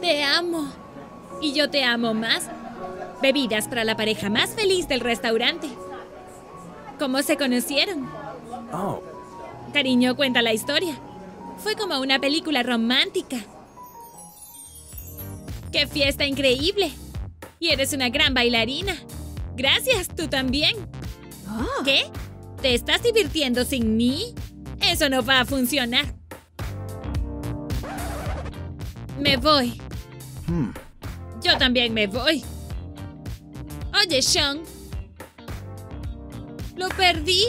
Te amo. Y yo te amo más. Bebidas para la pareja más feliz del restaurante. ¿Cómo se conocieron? Oh, Cariño, cuenta la historia. Fue como una película romántica. ¡Qué fiesta increíble! Y eres una gran bailarina. Gracias, tú también. ¿Qué? ¿Te estás divirtiendo sin mí? Eso no va a funcionar. Me voy. hmm. Yo también me voy. Oye, Sean. Lo perdí.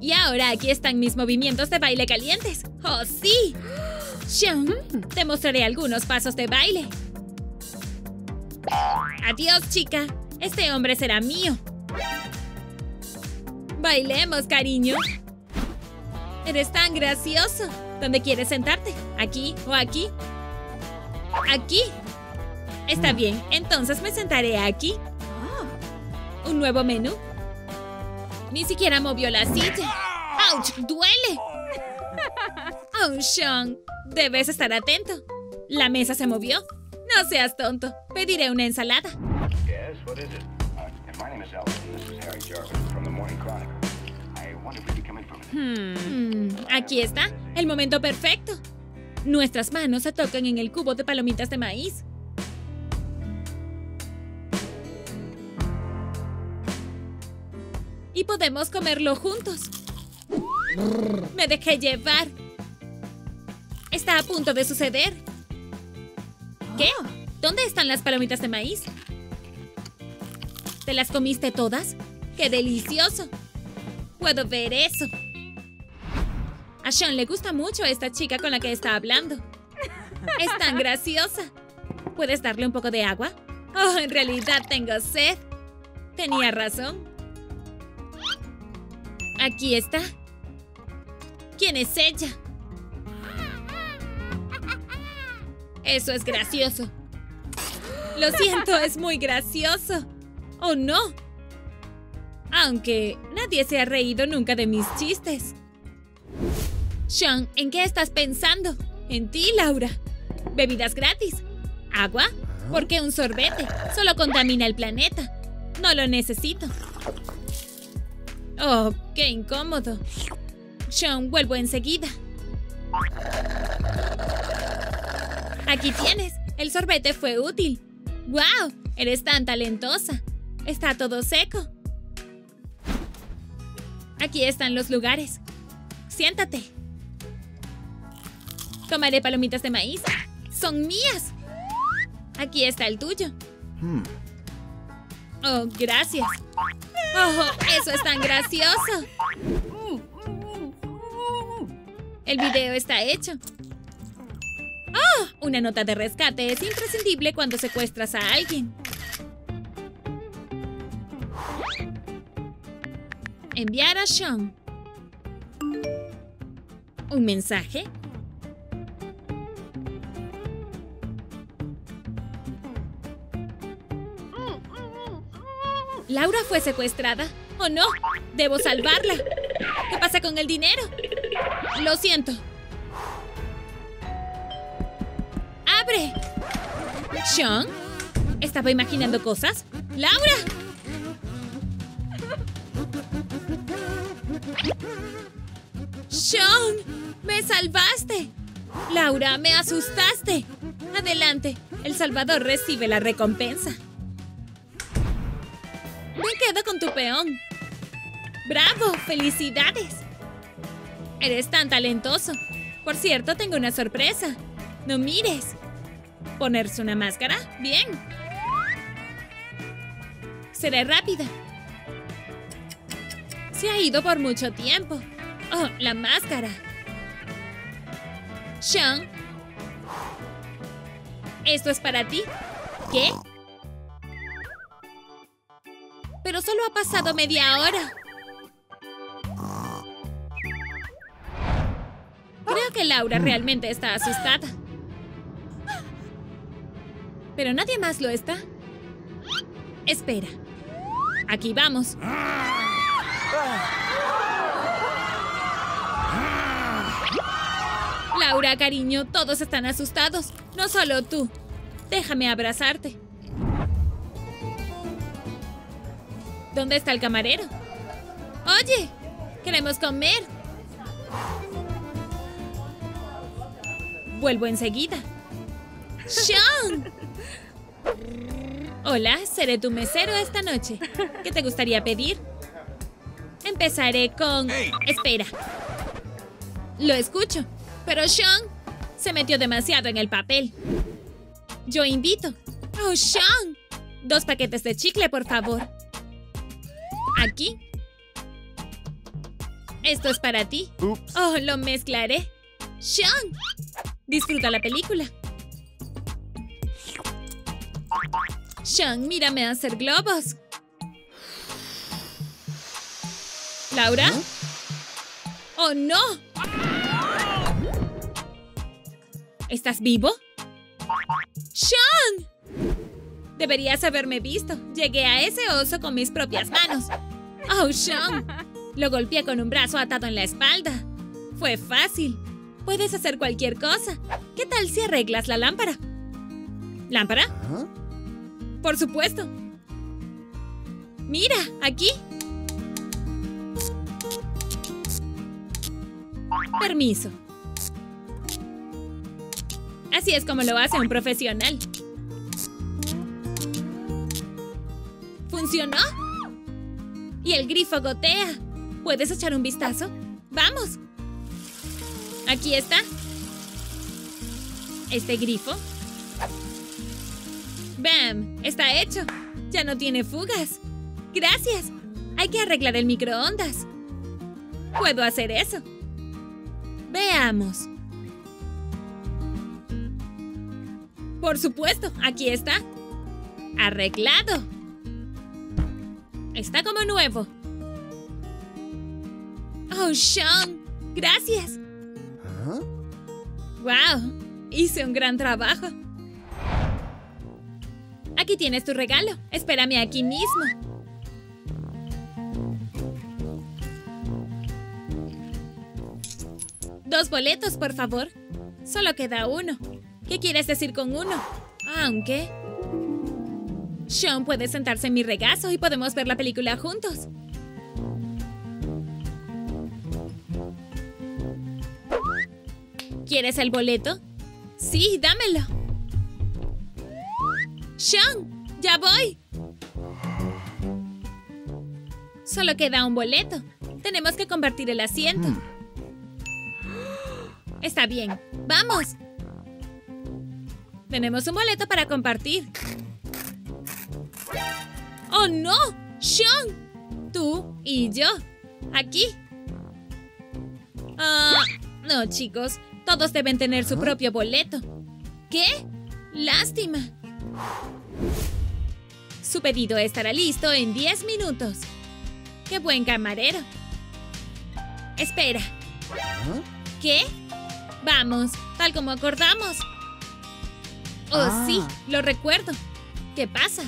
Y ahora aquí están mis movimientos de baile calientes. ¡Oh, sí! Sean, te mostraré algunos pasos de baile. Adiós, chica. Este hombre será mío. Bailemos, cariño. Eres tan gracioso. ¿Dónde quieres sentarte? ¿Aquí o aquí? Aquí. Está bien, entonces me sentaré aquí. ¿Un nuevo menú? Ni siquiera movió la silla. ¡Auch! ¡Duele! Oh, Sean, debes estar atento. La mesa se movió. No seas tonto. Pediré una ensalada. We could come in for a minute. Mm, aquí está, el momento perfecto. Nuestras manos se tocan en el cubo de palomitas de maíz. Y podemos comerlo juntos. Me dejé llevar. Está a punto de suceder. ¿Qué? ¿Dónde están las palomitas de maíz? ¿Te las comiste todas? ¡Qué delicioso! Puedo ver eso. A Sean le gusta mucho esta chica con la que está hablando. Es tan graciosa. ¿Puedes darle un poco de agua? Oh, en realidad tengo sed. Tenía razón. Aquí está. ¿Quién es ella? Eso es gracioso. Lo siento, es muy gracioso. ¿O no? Aunque nadie se ha reído nunca de mis chistes. Sean, ¿en qué estás pensando? En ti, Laura. Bebidas gratis. ¿Agua? ¿Por qué un sorbete? Solo contamina el planeta. No lo necesito. Oh, qué incómodo. Sean, vuelvo enseguida. Aquí tienes. El sorbete fue útil. ¡Wow! Eres tan talentosa. Está todo seco. Aquí están los lugares. Siéntate. Tomaré palomitas de maíz. Son mías. Aquí está el tuyo. Hmm. Oh, gracias. Oh, eso es tan gracioso. El video está hecho. Oh, una nota de rescate es imprescindible cuando secuestras a alguien. Enviar a Sean. ¿Un mensaje? Laura fue secuestrada. ¿O no? Debo salvarla. ¿Qué pasa con el dinero? Lo siento. ¡Abre! ¿Sean? ¿Estaba imaginando cosas? ¡Laura! ¡Sean! ¡Me salvaste! Laura, me asustaste. Adelante, El Salvador recibe la recompensa. Me quedo con tu peón. ¡Bravo! ¡Felicidades! Eres tan talentoso. Por cierto, tengo una sorpresa. No mires. ¿Ponerse una máscara? Bien. Seré rápida. Se ha ido por mucho tiempo. Oh, la máscara. Sean. Esto es para ti. ¿Qué? Pero solo ha pasado media hora. Creo que Laura realmente está asustada. Pero nadie más lo está. Espera. Aquí vamos. Laura, cariño, todos están asustados. No solo tú. Déjame abrazarte. ¿Dónde está el camarero? Oye, queremos comer. Vuelvo enseguida. ¡Sean! Hola, seré tu mesero esta noche. ¿Qué te gustaría pedir? Empezaré con... Espera. Lo escucho. Pero Sean se metió demasiado en el papel. Yo invito. ¡Oh, Sean! Dos paquetes de chicle, por favor. Aquí. Esto es para ti. Oops. Oh, lo mezclaré. Sean, disfruta la película. Sean, mírame hacer globos. ¿Laura? ¡Oh, no! ¿Estás vivo? ¡Sean! Deberías haberme visto. Llegué a ese oso con mis propias manos. ¡Oh, Sean! Lo golpeé con un brazo atado en la espalda. Fue fácil. Puedes hacer cualquier cosa. ¿Qué tal si arreglas la lámpara? ¿Lámpara? Por supuesto. Mira, aquí. Permiso. Así es como lo hace un profesional. ¿Funcionó? Y el grifo gotea. ¿Puedes echar un vistazo? ¡Vamos! Aquí está. Este grifo. ¡Bam! Está hecho. Ya no tiene fugas. Gracias. Hay que arreglar el microondas. Puedo hacer eso. Veamos. Por supuesto, aquí está. Arreglado. Está como nuevo. Oh, Sean. Gracias. Huh? ¡Wow! Hice un gran trabajo. Aquí tienes tu regalo. Espérame aquí mismo. Dos boletos, por favor. Solo queda uno. ¿Qué quieres decir con uno? Aunque... Sean puede sentarse en mi regazo y podemos ver la película juntos. ¿Quieres el boleto? Sí, dámelo. Sean, ya voy. Solo queda un boleto. Tenemos que convertir el asiento. Está bien. ¡Vamos! Tenemos un boleto para compartir. ¡Oh, no! ¡Sean! Tú y yo. Aquí. Ah, no, chicos. Todos deben tener su propio boleto. ¿Qué? Lástima. Su pedido estará listo en 10 minutos. ¡Qué buen camarero! Espera. Huh? ¿Qué? Vamos, tal como acordamos. Oh, Ah. sí, lo recuerdo. ¿Qué pasa?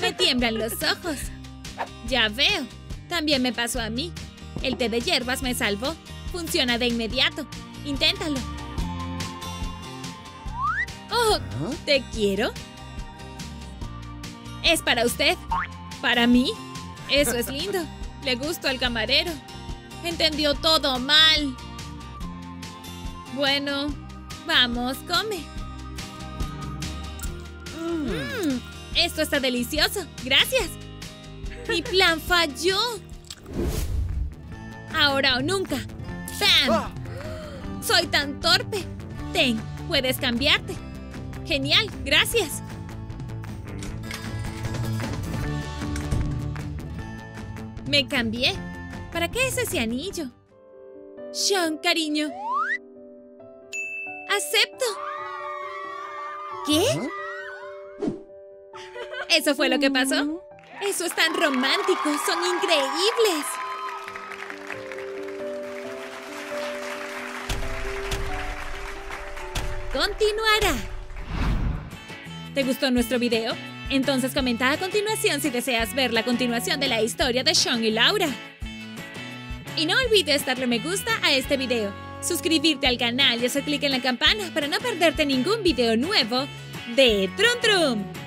Me tiemblan los ojos. Ya veo. También me pasó a mí. El té de hierbas me salvó. Funciona de inmediato. Inténtalo. Oh, Huh? te quiero. Es para usted. ¿Para mí? Eso es lindo. Le gustó al camarero. Entendió todo mal. Bueno, vamos, come. Mm, esto está delicioso. Gracias. Mi plan falló. Ahora o nunca. ¡Bam! Soy tan torpe. Ten, puedes cambiarte. Genial, gracias. Me cambié. ¿Para qué es ese anillo? Sean, cariño. Acepto. ¿Qué? ¿Eso fue lo que pasó? Eso es tan romántico. Son increíbles. Continuará. ¿Te gustó nuestro video? Entonces comenta a continuación si deseas ver la continuación de la historia de Sean y Laura. Y no olvides darle me gusta a este video suscribirte al canal y hacer clic en la campana para no perderte ningún video nuevo de Trum Trum.